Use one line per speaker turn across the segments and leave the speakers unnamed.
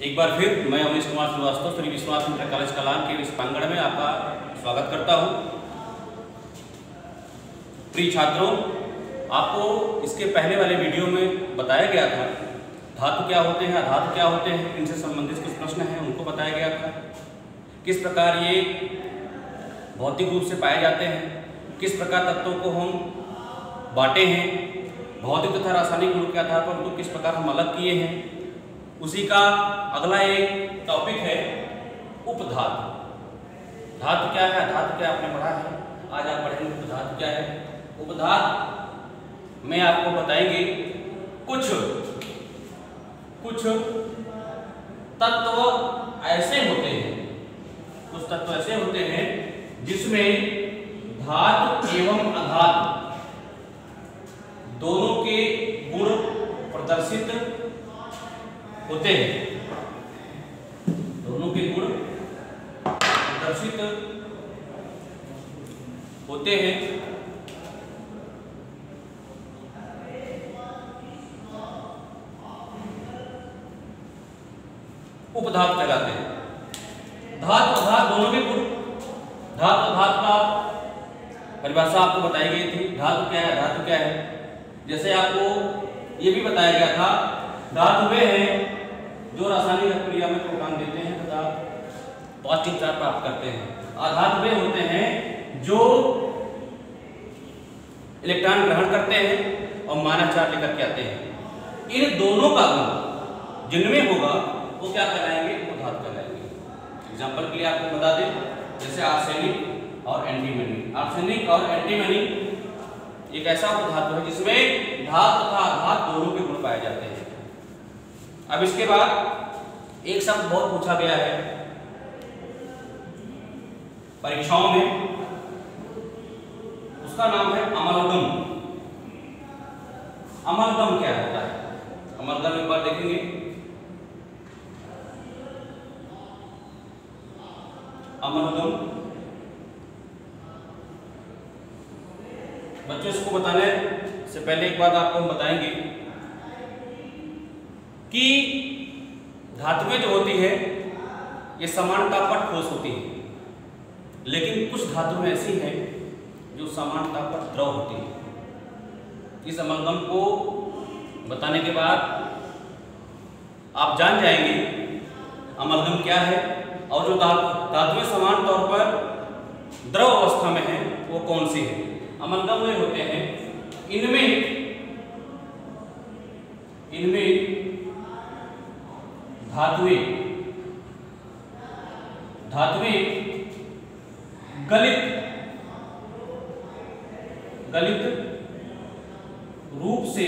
एक बार फिर मैं अमरीश कुमार श्रीवास्तव, श्री विश्वनाथ इंटर कॉलेज कलान के इस प्रांगण में आपका स्वागत करता हूँ। प्रिय छात्रों, आपको इसके पहले वाले वीडियो में बताया गया था, धातु क्या होते हैं, अधातु क्या होते हैं, इनसे संबंधित कुछ प्रश्न हैं, उनको बताया गया था। किस प्रकार ये भौतिक रूप से पाए जाते हैं, किस प्रकार तत्वों को हम बांटे हैं, भौतिक तथा रासायनिक गुण के आधार पर उनको किस प्रकार हम अलग किए हैं उसी का अगला एक टॉपिक है उपधातु। धातु क्या है? धातु क्या आपने पढ़ा है? आज आप पढ़ेंगे उपधातु क्या है? उपधातु में आपको बताएँगे कुछ कुछ तत्व ऐसे होते हैं। कुछ तत्व ऐसे होते हैं जिसमें धातु एवं अधातु दोनों के गुण प्रदर्शित होते हैं। दोनों के गुण प्रदर्शित होते हैं। उपधात कहलाते हैं। धात अधात दोनों के गुण। धातु धात का परिभाषा आपको बताई गई थी। धातु क्या है? धातु क्या है? जैसे आपको ये भी बताया गया था, धातु वे हैं जो रासायनिक क्रिया में प्रोटॉन देते हैं तथा पॉजिटिव चार्ज प्राप्त करते हैं। अधातु वे होते हैं जो इलेक्ट्रॉन ग्रहण करते हैं और मानव चार लेकर के आते हैं। इन दोनों का गुण जिनमें होगा, वो क्या कहलाएँगे? वो धातु कहलाएँगे। एग्ज़ाम्पल के लिए आपको बता दें, जैसे आर्सेनिक और एंटीमनी आर्सेनिक और एंटीमनी एक ऐसा धातु है जिसमें धात तथा आधात दोनों के गुण पाए जाते हैं। अब इसके बाद एक शब्द बहुत पूछा गया है। परीक्षाओं में उसका नाम है अमलगम। अमलगम क्या होता है? अमलगम एक बार देखेंगे। अमलगम। बच्चों, इसको बताने से पहले एक बात आपको हम बताएँगे। कि धातुएँ जो होती है, ये समान तापमान ठोस होती है। लेकिन कुछ धातुएँ ऐसी हैं जो समान तापमान द्रव होती है। इस अमलगम को बताने के बाद आप जान जाएँगे अमलगम क्या है और जो धातुएँ समान तौर पर द्रव अवस्था में है, वो कौन सी है? अमलगम वे होते हैं। इनमें इनमें धातुएँ। धातुएँ। गलित। गलित रूप से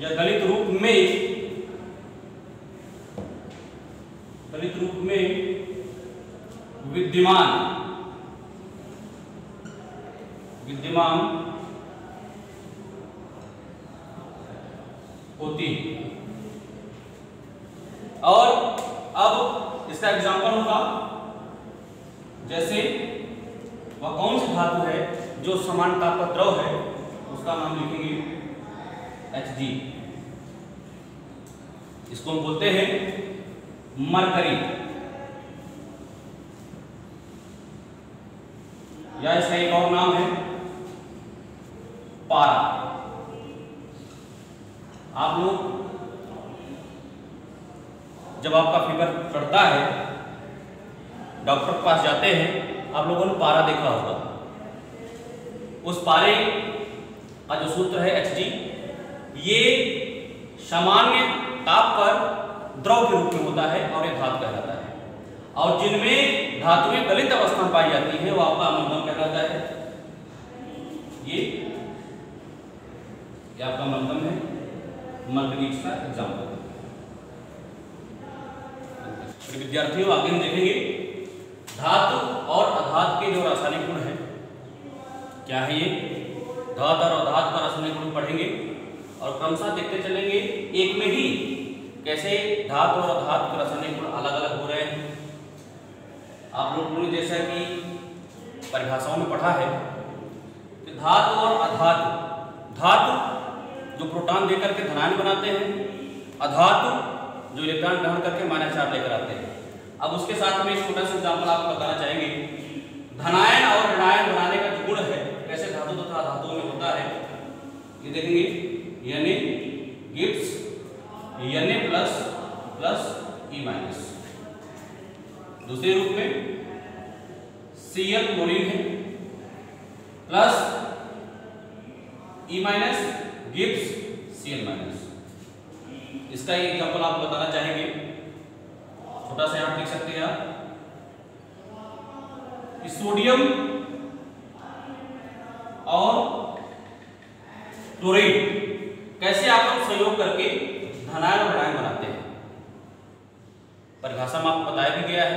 या गलित रूप में, गलित रूप में विद्यमान। विद्यमान होती और अब इसका एग्जांपल होगा। जैसे वह कौन सी धातु है जो समान ताप का द्रव है, उसका नाम लिखेंगे एच जी इसको हम बोलते हैं मरकरी। या इसका एक और नाम है पारा। आप लोग जब आपका फीवर चढ़ता है डॉक्टर के पास जाते हैं, आप लोगों ने पारा देखा होगा। उस पारे का जो सूत्र है एच जी ये सामान्य ताप पर द्रव के रूप में होता है और ये धातु कहलाता है। और जिनमें धातुएँ गलित अवस्था पाई जाती है, वो आपका अमलगम कहलाता है। ये आपका अमलगम है। मर्करीज का एग्ज़ाम्पल विद्यार्थियों, आगे हम देखेंगे। धातु और अधात के जो रासायनिक गुण हैं, क्या है ये? धात और अधात का रासायनिक गुण पढ़ेंगे और क्रमशः देखते चलेंगे, एक में ही कैसे धात और अधात के रासायनिक गुण अलग अलग हो रहे हैं। आप लोगों ने जैसा कि परिभाषाओं में पढ़ा है कि धातु और अधातु, धातु जो प्रोटॉन देकर के धनायन बनाते हैं, अधातु जो इलेक्ट्रॉन ग्रहण करके माइनस चार्ज लेकर आते हैं। अब उसके साथ में एक छोटा सा एग्ज़ाम्पल आपको बताना चाहेंगे धनायन और ऋणायन बनाने का गुण है, कैसे धातु तथा धातुओं में होता है, ये देखेंगे। यानी गिब्स यानी प्लस प्लस ई माइनस दूसरे रूप में सी एल क्लोरीन है। Plus E minus gives C L minus इसका एक एग्जांपल आप बताना चाहेंगे? छोटा सा आप लिख सकते हैं आप। सोडियम और क्लोरीन कैसे आप लोग सहयोग करके धनायन और ऋणायन बनाते हैं? परिभाषा में आपको बताया भी गया है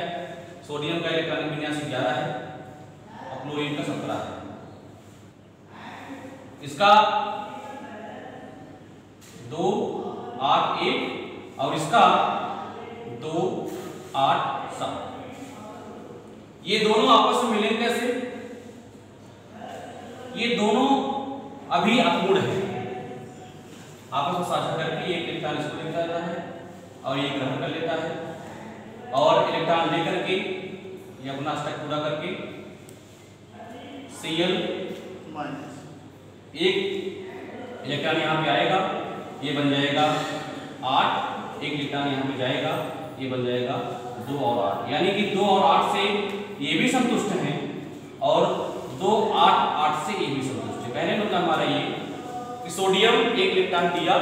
सोडियम का इलेक्ट्रॉनिक विन्यास ग्यारह है और क्लोरीन का सत्रह है। इसका दो आठ एक और इसका दो आठ सात। ये दोनों आपस में मिलेंगे कैसे? ये दोनों अभी अपूर्ण है। आपस में साझा करके एक इलेक्ट्रॉन इसको जाता है और ये ग्रहण कर लेता है और इलेक्ट्रॉन लेकर के ये अपना स्टेप पूरा करके सी एल एक इलेक्ट्रॉन यहाँ पे आएगा। ये बन जाएगा आठ, एक इलेक्ट्रॉन यहाँ पे जाएगा, ये बन जाएगा दो और आठ। यानी कि दो और आठ से ये भी संतुष्ट हैं और दो आठ आठ से ये भी संतुष्ट है। पहले मतलब हमारा ये कि सोडियम एक इलेक्ट्रॉन दिया,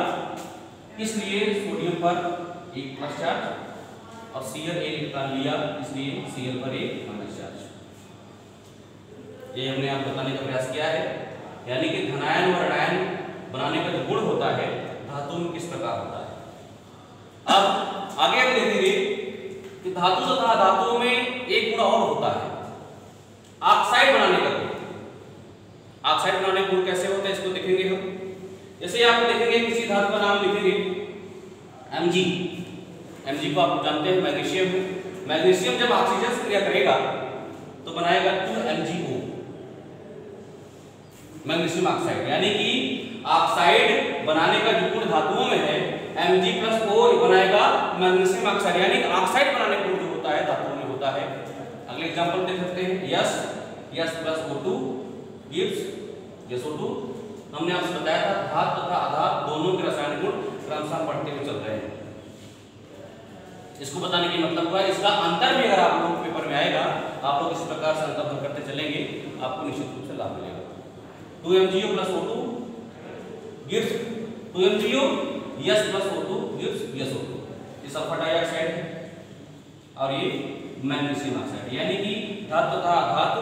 इसलिए सोडियम पर एक प्लस चार्ज और सीएल एक इलेक्ट्रॉन लिया, इसलिए सीएल पर एक माइनस चार्ज ये हमने आप बताने का प्रयास किया है। यानी कि धनायन और ऋणायन बनाने का जो गुण होता है धातु में किस प्रकार होता है अब आगे हम देखेंगे कि धातु तथा धातुओं में एक गुण और होता है। ऑक्साइड बनाने का गुण। ऑक्साइड बनाने का गुण कैसे होता है, इसको देखेंगे हम। जैसे आप देखेंगे, किसी धातु का नाम लिखेंगे एमजी एमजी को आप जानते हैं, मैग्नीशियम है। मैग्नीशियम जब ऑक्सीजन से क्रिया करेगा तो बनाएगा टू एमजीओ मैग्नीशियम ऑक्साइड यानी कि ऑक्साइड बनाने का जो गुण धातुओं में है Mg प्लस ओ बनाएगा मैग्नीशियम ऑक्साइड यानी ऑक्साइड बनाने का जो होता है धातुओं में होता है। अगले एग्जांपल देख सकते हैं। S S plus O2 gives SO2 हमने आपसे बताया था, धात तथा आधात दोनों के रासायनिक गुण क्रमशः पढ़ते हुए चल रहे हैं। इसको बताने की मतलब हुआ, इसका अंतर भी अगर आप लोग पेपर में आएगा, आप लोग इस प्रकार से अंतर करते चलेंगे, आपको निश्चित रूप से लाभ मिलेगा। Two M G O plus O two gives two M G O S plus O two, gives S O two. ये सल्फ़र डाइऑक्साइड है और ये मैग्नीशियम ऑक्साइड। यानी कि धातु तथा धातु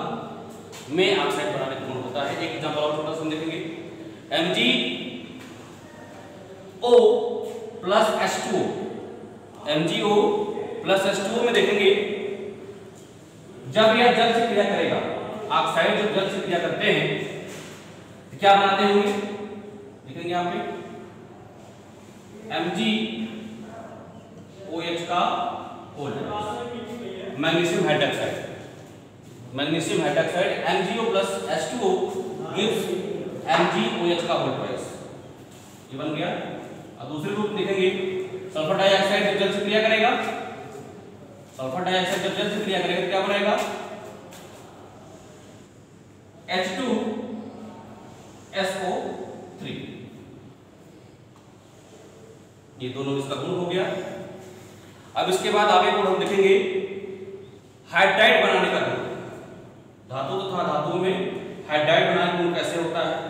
में ऑक्साइड बनाने का गुण होता है। एक एग्जांपल और छोटा सा देखेंगे। M G O plus S two MgO plus H2O में देखेंगे। जब यह जल से क्रिया करेगा, ऑक्साइड जब जल से क्रिया करते हैं क्या बनाते होंगे? देखेंगे यहाँ पे MgOH का whole magnesium hydroxide magnesium hydroxide MgO plus H2O gives MgOH का होल ट्वाइस ये बन गया। और दूसरे रूप देखेंगे। सल्फ़र डाइऑक्साइड जब जल से क्रिया करेगा सल्फ़र डाइऑक्साइड जब जल से क्रिया करेगा तो क्या बनेगा H2SO3 ये दोनों इसका गुण हो गया। अब इसके बाद आगे को हम देखेंगे हाइड्राइड बनाने का गुण। धातु तथा धातुओं में हाइड्राइड बनाने का गुण कैसे होता है?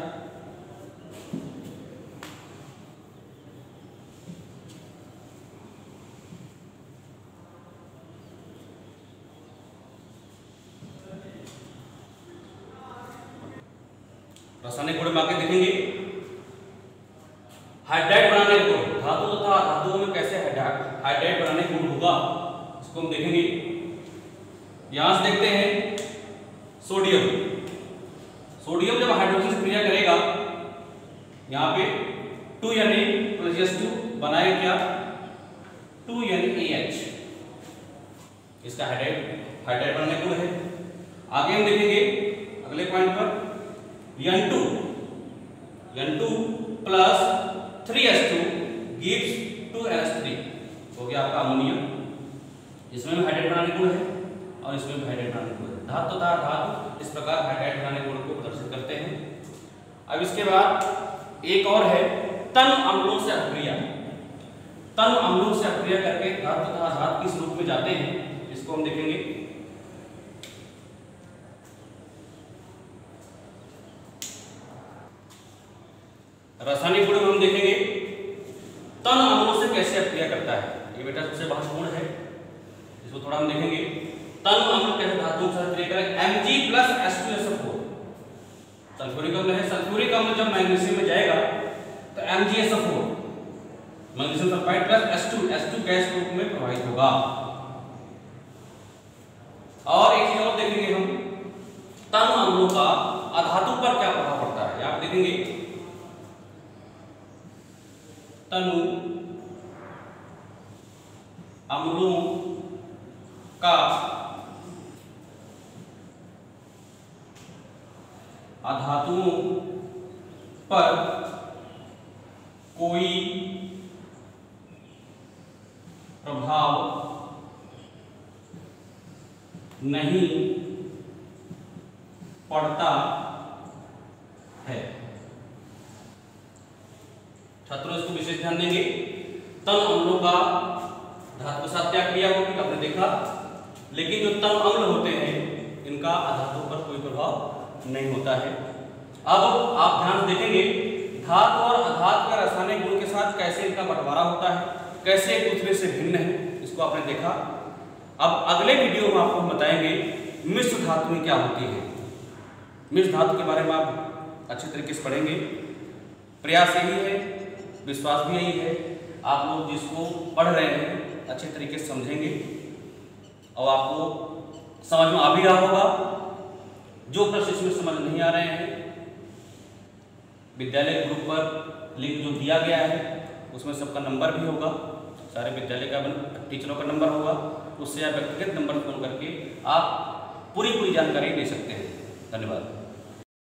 रासायनिक गुण में आगे देखेंगे। हाइड्राइड बनाने के गुण। धातु तथा धातुओं में कैसे हाइड्राइड बनाने गुण होगा, इसको हम देखेंगे। यहाँ से देखते हैं सोडियम सोडियम जब हाइड्रोजन से क्रिया करेगा, यहाँ पे two N A plus S two बनाएगा क्या? टू एन ए एच इसका हाइड्राइड हाइड्राइड बनाने गुण है। आगे हम देखेंगे, अगले पॉइंट पर N2 N2 plus 3S2 gives two S three हो गया आपका अमोनियम इसमें भी हाइड्रेट बनाने गुण है और इसमें भी हाइड्रेट बनाने गुण है। धातु तथा धातु इस प्रकार हाइड्रेट बनाने गुण को प्रदर्शित करते हैं। अब इसके बाद एक और है तन अम्लों से अक्रिया तन अम्लों से अक्रिया करके धातु तथा धातु किस रूप में जाते हैं, इसको हम देखेंगे। रासायनिक गुण हम देखेंगे तन अम्लों से कैसे अक्रिया करता है। ये बेटा सबसे महत्वपूर्ण है? इसको थोड़ा हम देखेंगे। तन अम्ल कैसे धातु से अक्रिया करें। Mg H2SO4 सल्फ्यूरिक अम्ल है। सल्फ्यूरिक अम्ल जब मैग्नीशियम में जाएगा तो MgSO4 magnesium sulphide plus H2 H2 gas के रूप में प्रवाहित होगा। और एक चीज़ और देखेंगे हम। तन अम्लों का अधातु पर क्या प्रभाव पड़ता है? आप देखेंगे। तनु अम्लों का अधातुओं पर कोई प्रभाव नहीं पड़ता है। छात्रों, इसको विशेष ध्यान देंगे। तन अम्लों का साथ क्या क्रिया होगी, आपने देखा। लेकिन जो तन अम्ल होते हैं, इनका अधातु पर कोई प्रभाव नहीं होता है। अब आप ध्यान देखेंगे, धातु और अधातु के रासायनिक गुण के साथ कैसे इनका बंटवारा होता है, कैसे एक दूसरे से भिन्न है, इसको आपने देखा। अब अगले वीडियो में आपको बताएँगे, मिश्र धातुएँ क्या होती है। मिश्र धातु के बारे में आप अच्छे तरीके से पढ़ेंगे। प्रयास यही है, विश्वास भी यही है। आप लोग जिसको पढ़ रहे हैं अच्छे तरीके से समझेंगे। और आपको समझ में आ भी रहा होगा। जो प्रश्न इसमें समझ नहीं आ रहे हैं, विद्यालय ग्रुप पर लिंक जो दिया गया है, उसमें सबका नंबर भी होगा। सारे विद्यालय का टीचरों का नंबर होगा। उससे आप व्यक्तिगत नंबर फ़ोन करके आप पूरी पूरी जानकारी ले सकते हैं। धन्यवाद।